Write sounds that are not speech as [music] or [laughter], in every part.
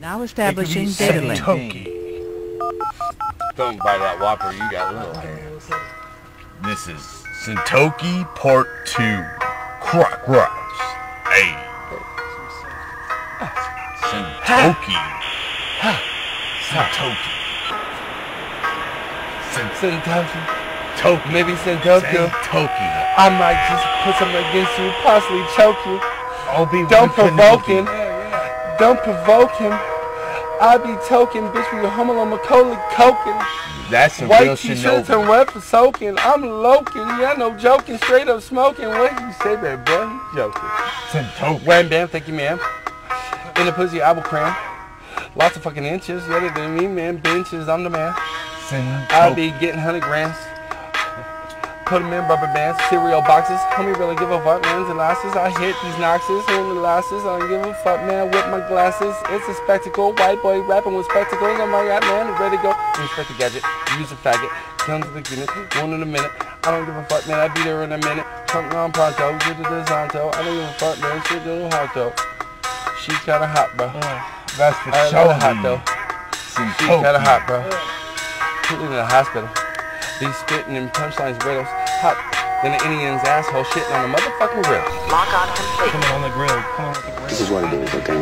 Now establishing data link. Don't buy that whopper, you got little hands. This is Sentoki Part 2. Crack Raps. Hey. Sentoki. Sentoki. Sentoki. Toki. Maybe Sentoki. Sentoki. I might just put something against you, possibly choke you. Don't provoke him. Don't provoke him. I be token, bitch, with your humble on Macaulay coking. That's some White real t-shirts and wet for soaking. I'm loking, yeah, no joking, straight up smoking. What you say, baby boy? He joking. Sentoki. Wham bam, thank you, ma'am. In the pussy, I will cram. Lots of fucking inches, yeah, than me, man. Benches, I'm the man. I Sentoki. be getting hundred grams. Put them in rubber bands, cereal boxes. Homie really give a fuck, man. The lasses, I hit these noxes on the lasses. I don't give a fuck, man. With my glasses, it's a spectacle. White boy rapping with spectacles. I'm my rap, man. Ready to go. Inspect the gadget. Use a faggot. Come to the unit. One in a minute. I don't give a fuck, man. I'll be there in a minute. Come on pronto. Get to the Zonto. I don't give a fuck, man. Shit little hot though. She kinda hot, bro. That's for kinda hot though. She kinda hot, bro. Put it in the hospital. These spitting and punchlines riddles. Hot than an Indian's asshole shitting on the motherfucking grill. Lock on complete. Coming on the grill. Come on with the grill. This is what it is, okay?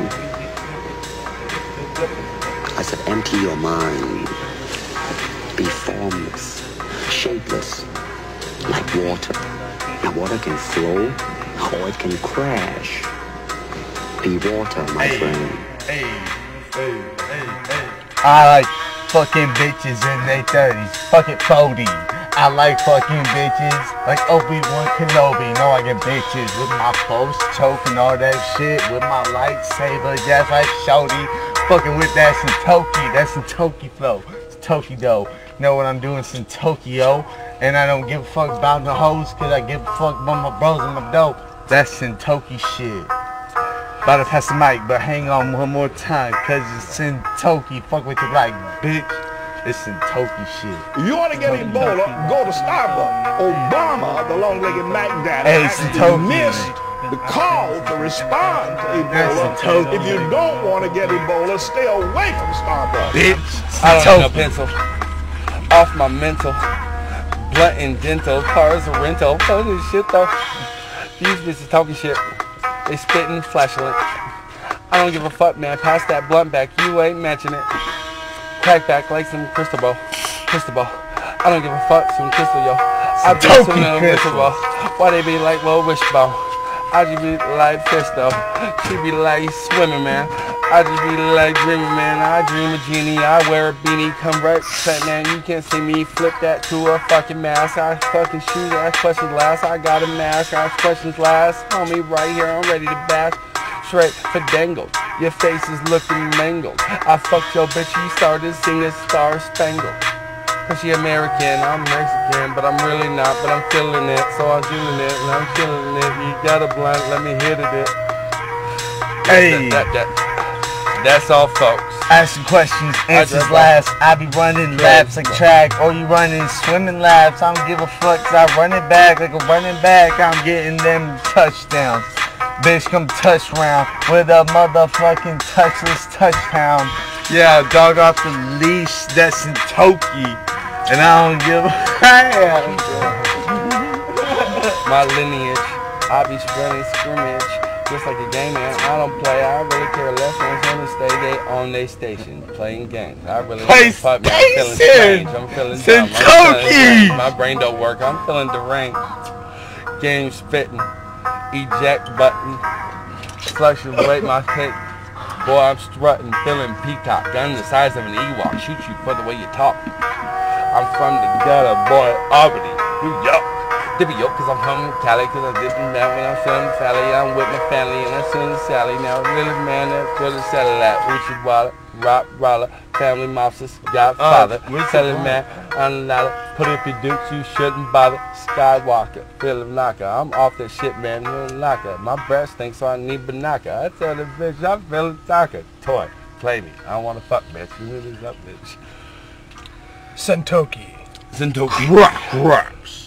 I said, empty your mind. Be formless, shapeless, like water. Now, water can flow or it can crash. Be water, my Hey. friend. Hey, hey, hey, hey. I like fucking bitches in their 30s. Fuck it, 40. I like fucking bitches like Obi-Wan Kenobi. No, I get bitches with my force choke and all that shit. With my lightsaber, just like Shody. Fucking with that some Sentoki. That's some Sentoki flow. Sentoki though. Know what I'm doing? Sentoki, yo. And I don't give a fuck about the hoes cause I give a fuck about my bros and my dope. That's some Sentoki shit. About to pass the mic, but hang on one more time, cause it's in Toki. Fuck with you like, bitch. It's in Toki shit. You want to get Ebola, go to Starbucks. Obama, the long-legged Mac Daddy, Hey, actually missed the call to respond to Ebola. Sentoki. If you don't want to get Ebola, stay away from Starbucks. Bitch. I don't need no pencil. Off my mental. Blunt and dental. Cars rental. Funny shit though. These bitches talking shit. They spitting flashlight. I don't give a fuck, man. Pass that blunt back. You ain't matching it. Crack back like some crystal ball. Crystal ball. I don't give a fuck. Some crystal, yo. I be in a crystal. crystal ball. Why they be like, well, wishbone? I just be like fish though. She be like swimming, man. I just be like dreaming, man. I dream a genie. I wear a beanie. Come right, set, man. You can't see me. Flip that to a fucking mask. I fucking shoot. Ask questions last. I got a mask. Ask questions last. Homie, right here. I'm ready to bash. Straight for dangled. Your face is looking mangled. I fucked your bitch. You started singing Star Spangled. Cause she American, I'm Mexican, but I'm really not, but I'm feeling it, so I'm feeling it, and I'm feeling it. You got a blunt, let me hit it. Hey. That, that, that, that's all, folks. Ask some questions, answers last. I be running laps like track, or you running swimming laps. I don't give a fuck, 'cause I run it back like a running back. I'm getting them touchdowns. Bitch, come touch round with a motherfucking touchless touchdown. Yeah, dog off the leash, that's in Toki. And I don't give a damn. [laughs] My lineage, I be running scrimmage, just like a game man. I don't play, I really care less when on the stage, they on their station, playing games. I really Play don't fuck. I'm feeling strange, I'm feeling dumb. I'm feeling strange. My brain don't work, I'm feeling deranged. Game spitting, eject button, fluctuate my pick. Boy, I'm strutting, feeling peacock, gun the size of an Ewok, shoot you for the way you talk. I'm from the gutter, boy, Albany, New York. Dippy yo, cause I'm home in Cali, cause I didn't know when I'm feeling Sally. I'm with my family and I'm feeling Sally. Now, little man, that's where the satellite, Richard Waller, Rock Roller, family mobsters, Godfather, Uh, Waller. man, unloaded, put up your dukes, you shouldn't bother. Skywalker, feeling knocker, I'm off that shit, man, feeling knocker. My breath stinks, so I need banaka. I tell the bitch, I'm feeling knocker. Toy, play me, I don't wanna fuck, bitch. You really up, bitch. Sentoki. Zentoki. Rock rocks.